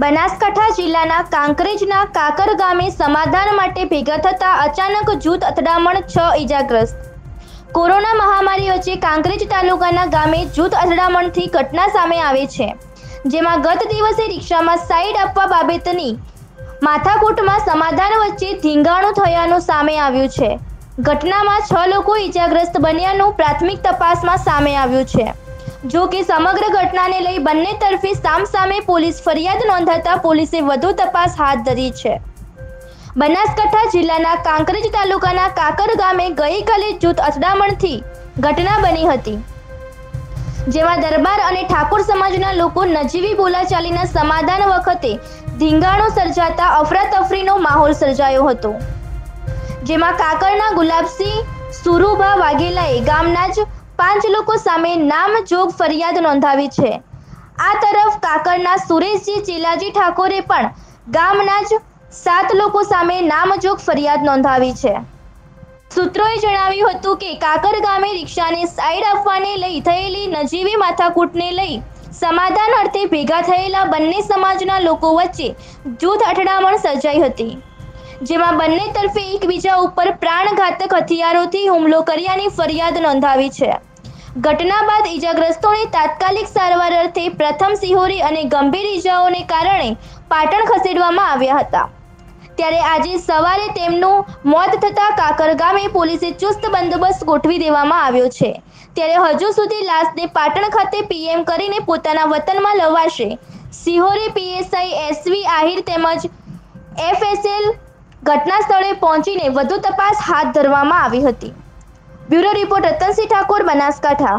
બનાસકાંઠા જિલ્લાના કાંકરેજના કાકર ગામે સમાધાન માટે ભેગા થતા અચાનક જૂથ અથડામણ છ ઈજાગ્રસ્ત. કોરોના મહામારી વચ્ચે કાંકરેજ તાલુકાના ગામે જૂથ અથડામણથી ઘટના સામે આવે છે, જેમાં ગત દિવસે રિક્ષામાં સાઈડ આપવા બાબતની માથાકૂટમાં સમાધાન વચ્ચે ધીંગાણું થયાનું સામે આવ્યું છે. ઘટનામાં છ લોકો ઈજાગ્રસ્ત બન્યાનું પ્રાથમિક તપાસમાં સામે આવ્યું છે. જો કે સમગ્ર ઘટનાને લઈ બંને તરફે સામસામે પોલીસ ફરિયાદ નોંધાતા પોલીસે વધુ તપાસ હાથ ધરી છે. બનાસકાંઠા જિલ્લાના કાંકરેજ તાલુકાના કાકર ગામે ગઈકાલે જૂથ અથડામણથી ઘટના બની હતી. જેમાં દરબાર અને ઠાકોર સમાજના લોકો નજીવી બોલાચાલીના સમાધાન વખતે ધીંગાણો સર્જાતા અફરાતફરીનો માહોલ સર્જાયો હતો. જેમાં કાકરના ગુલાબસિંહ, સુરુભા વાઘેલાએ ગામના જ પાંચ લોકો સામે નામજોગ ફરિયાદ નોંધાવી છે. આ તરફ કાકરના સુરેશજી ચીલાજી ઠાકોરે પણ ગામના જ સાત લોકો સામે નામજોગ ફરિયાદ નોંધાવી છે. સૂત્રોએ જણાવ્યું હતું કે કાકર ગામે રિક્ષાને સાઈડ આપવાને લઈ થયેલી નજીવી માથાકૂટને લઈ સમાધાન અર્થે ભેગા થયેલા બંને સમાજના લોકો વચ્ચે જૂથ અથડામણ સર્જાઈ હતી. જેમાં બંને તરફે એકબીજા ઉપર પ્રાણઘાતક હથિયારોથી હુમલો કર્યાની ફરિયાદ નોંધાવી છે. ઘટના બાદ ઈજાગ્રસ્તોને તાત્કાલિક સારવાર અર્થે પ્રથમ સિહોરી અને ગંભીર ઈજાઓને કારણે પાટણ ખસેડવામાં આવ્યા હતા. ત્યારે આજે સવારે તેમનું મોત થતાં કાકર ગામે પોલીસે ચુસ્ત બંદોબસ્ત ગોઠવી દેવામાં આવ્યો છે. ત્યારે હજુ સુધી લાશને પાટણ ખાતે પીએમ કરીને પોતાના વતનમાં લવાશે. સિહોરી પીએસઆઈ એસવી આહિર તેમજ એફએસએલ ઘટના સ્થળે પહોંચીને વધુ તપાસ હાથ ધરવામાં આવી હતી. Bureau report Ratansinh Thakor Banaskantha.